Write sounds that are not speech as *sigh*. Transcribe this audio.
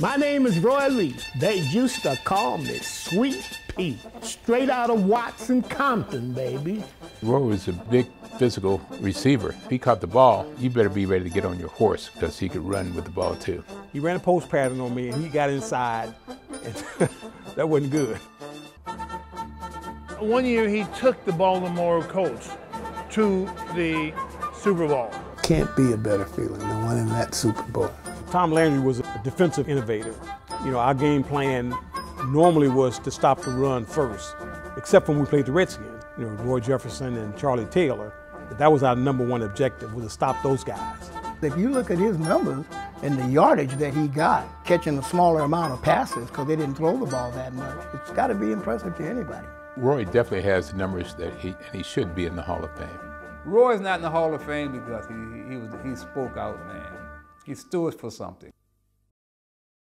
My name is Roy Lee. They used to call me Sweet Pea. Straight out of Watson, Compton, baby. Roy was a big physical receiver. If he caught the ball, you better be ready to get on your horse because he could run with the ball too. He ran a post pattern on me and he got inside. And *laughs* that wasn't good. One year he took the Baltimore Colts to the Super Bowl. Can't be a better feeling than winning that Super Bowl. Tom Landry was a defensive innovator. You know, our game plan normally was to stop the run first, except when we played the Redskins. You know, Roy Jefferson and Charlie Taylor. That was our number one objective, was to stop those guys. If you look at his numbers and the yardage that he got, catching a smaller amount of passes because they didn't throw the ball that much, it's got to be impressive to anybody. Roy definitely has the numbers that he, and he should be in the Hall of Fame. Roy's not in the Hall of Fame because he, he, was, he spoke out, man. He stood for something.